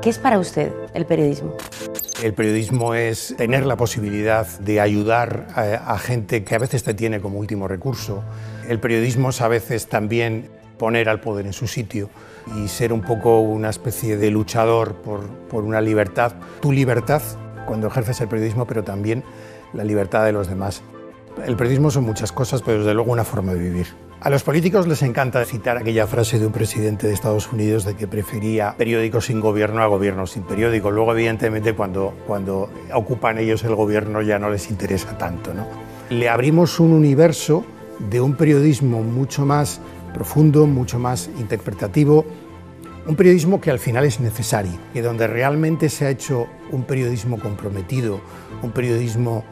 ¿Qué es para usted el periodismo? El periodismo es tener la posibilidad de ayudar a, gente que a veces te tiene como último recurso. El periodismo es a veces también poner al poder en su sitio y ser un poco una especie de luchador por, por una libertad. Tu libertad cuando ejerces el periodismo, pero también la libertad de los demás. El periodismo son muchas cosas, pero desde luego una forma de vivir. A los políticos les encanta citar aquella frase de un presidente de Estados Unidos de que prefería periódicos sin gobierno a gobiernos sin periódico. Luego, evidentemente, cuando, cuando ocupan ellos el gobierno ya no les interesa tanto. ¿no? Le abrimos un universo de un periodismo mucho más profundo, mucho más interpretativo, un periodismo que al final es necesario, y donde realmente se ha hecho un periodismo comprometido, un periodismo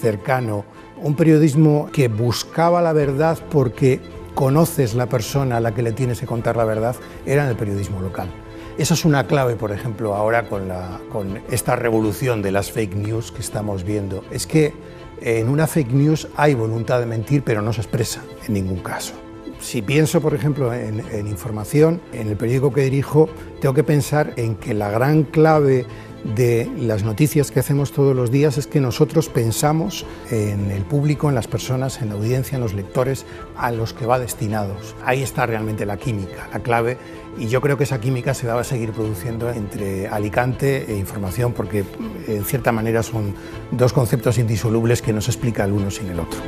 cercano, un periodismo que buscaba la verdad porque conoces la persona a la que le tienes que contar la verdad, era en el periodismo local. Esa es una clave, por ejemplo, ahora con, la, con esta revolución de las fake news que estamos viendo. Es que en una fake news hay voluntad de mentir, pero no se expresa en ningún caso. Si pienso, por ejemplo, en, en información, en el periódico que dirijo, tengo que pensar en que la gran clave de las noticias que hacemos todos los días es que nosotros pensamos en el público, en las personas, en la audiencia, en los lectores a los que va destinados. Ahí está realmente la química, la clave, y yo creo que esa química se va a seguir produciendo entre Alicante e información porque en cierta manera son dos conceptos indisolubles que no se explica el uno sin el otro.